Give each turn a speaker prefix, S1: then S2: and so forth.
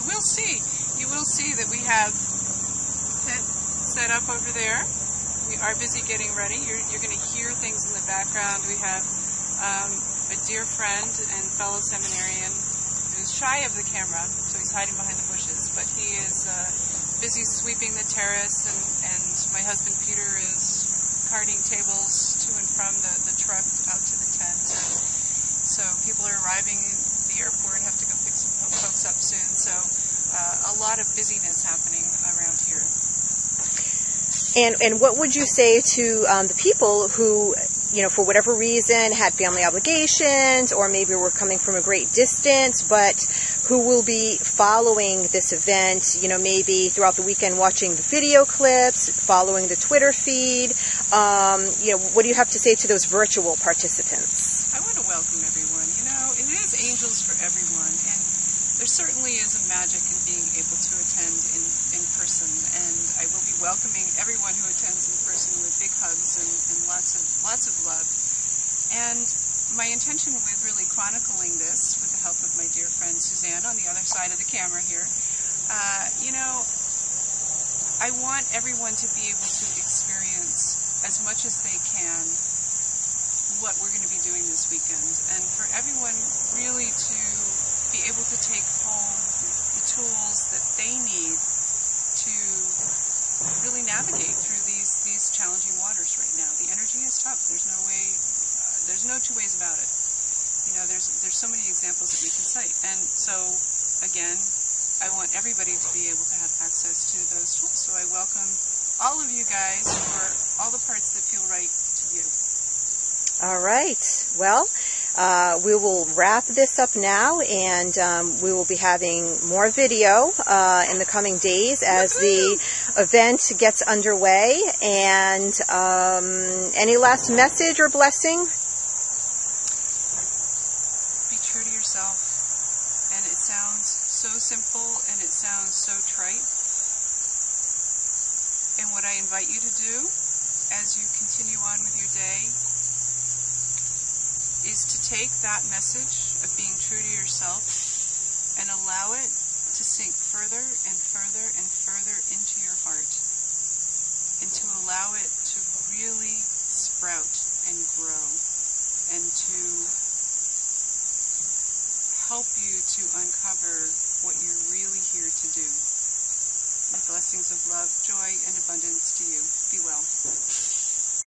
S1: you will see, you will see that we have pit set up over there. We are busy getting ready. You're, you're going to hear things in the background. We have um, a dear friend and fellow seminarian who's shy of the camera, so he's hiding behind the bushes, but he is uh, busy sweeping the terrace, and, and my husband Peter is carting tables to and from the, the truck out to the tent. So people are arriving at the airport, have to go pick folks up soon. So uh, a lot of busyness happening around here.
S2: And and what would you say to um, the people who, you know, for whatever reason had family obligations, or maybe were coming from a great distance, but who will be following this event? You know, maybe throughout the weekend watching the video clips, following the Twitter feed. Um, you know, what do you have to say to those virtual participants?
S1: I want to welcome everyone. You know, it is angels for everyone, there certainly is a magic in being able to attend in, in person, and I will be welcoming everyone who attends in person with big hugs and, and lots of lots of love. And my intention with really chronicling this, with the help of my dear friend Suzanne on the other side of the camera here, uh, you know, I want everyone to be able to experience as much as they can what we're going to be doing this weekend, and for everyone really to be able to take home the tools that they need to really navigate through these these challenging waters right now. The energy is tough. There's no way. Uh, there's no two ways about it. You know, there's there's so many examples that we can cite, and so again, I want everybody to be able to have access to those tools. So I welcome all of you guys for all the parts that feel right to you.
S2: All right. Well, uh, we will wrap this up now, and um, we will be having more video uh, in the coming days as the event gets underway. And um, any last message or blessing?
S1: Be true to yourself. And it sounds so simple and it sounds so trite. And what I invite you to do as you continue on with your day take that message of being true to yourself and allow it to sink further and further and further into your heart and to allow it to really sprout and grow and to help you to uncover what you're really here to do. With blessings of love, joy, and abundance to you. Be well.